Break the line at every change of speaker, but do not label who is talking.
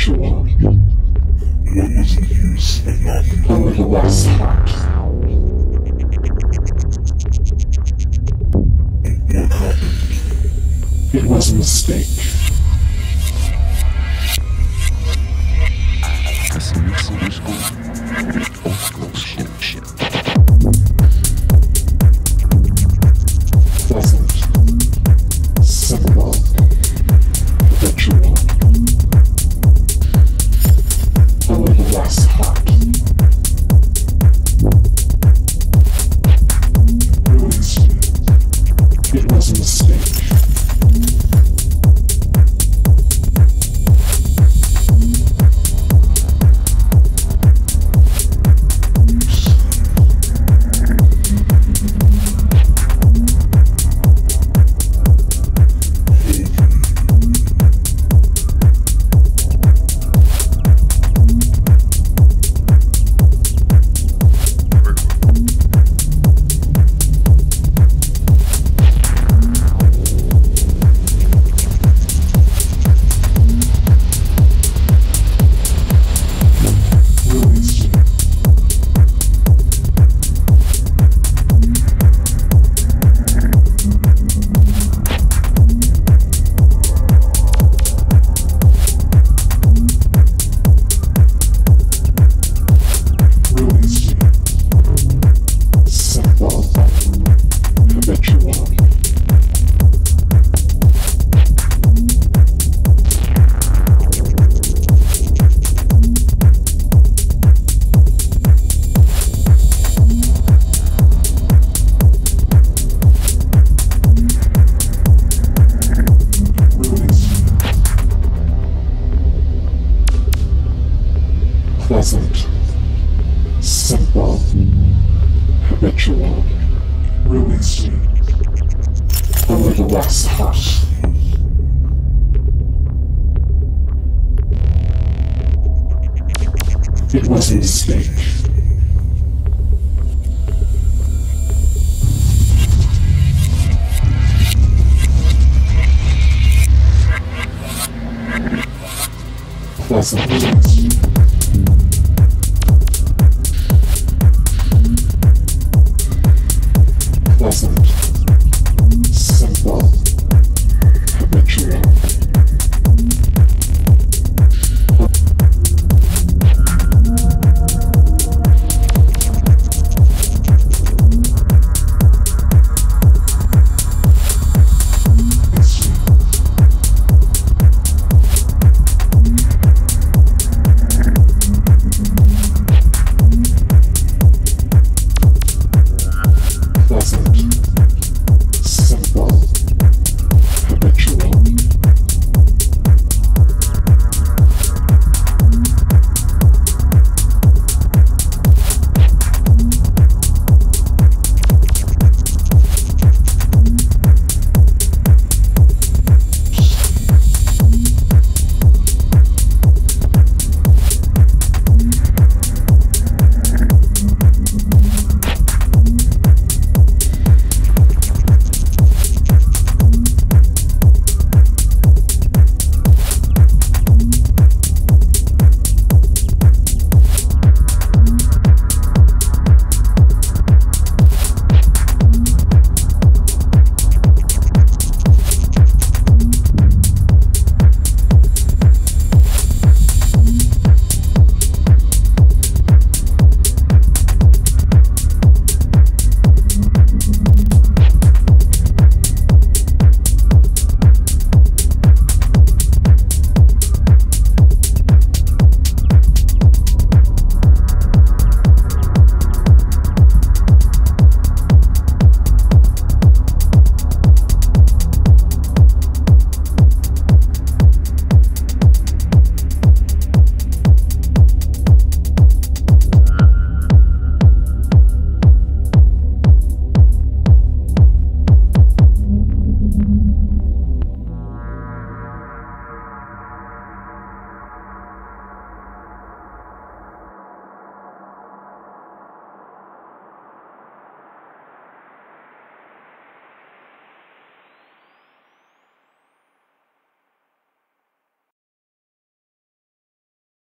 Habitual.
What was the use of not
less hot.
What happened?
It was a mistake. Pleasant. Simple. Habitual. Release me. A little less hot. It was a mistake. Pleasant. Awesome.